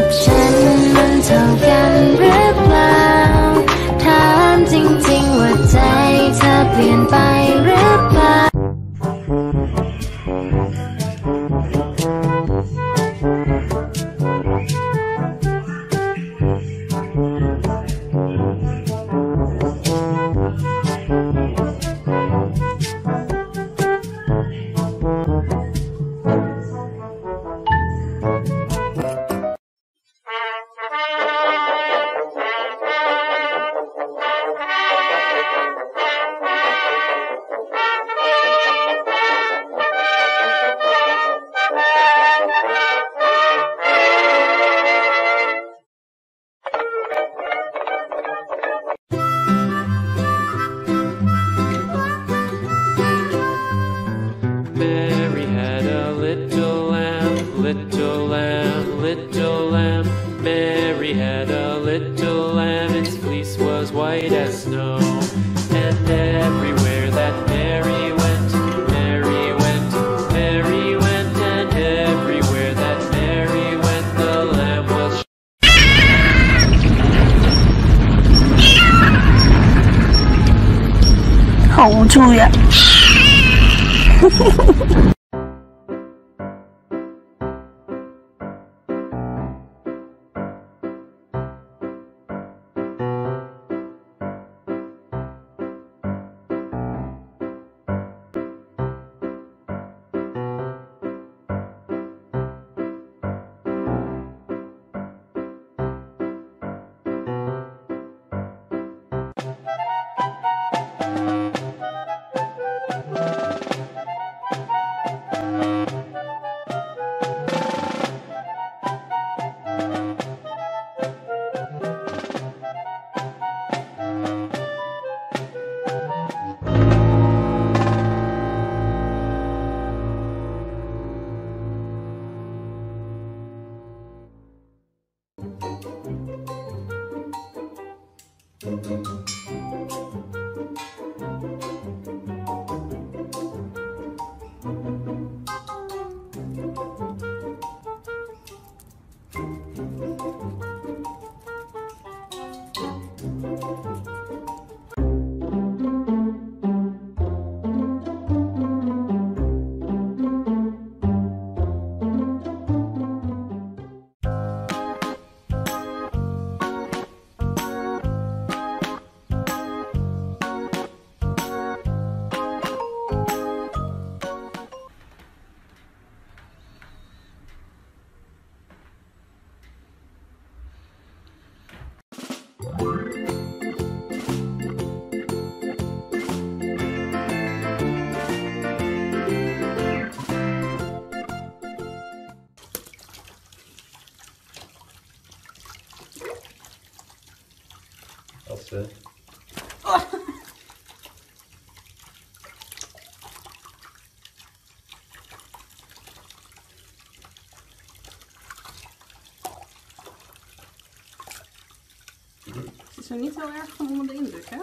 กับฉันมันเท่ากันหรือเปล่าถามจริงๆว่าใจเธอเปลี่ยนไป 住院 助呀！Lasse. Ze is er niet heel erg van onder de indruk, hè?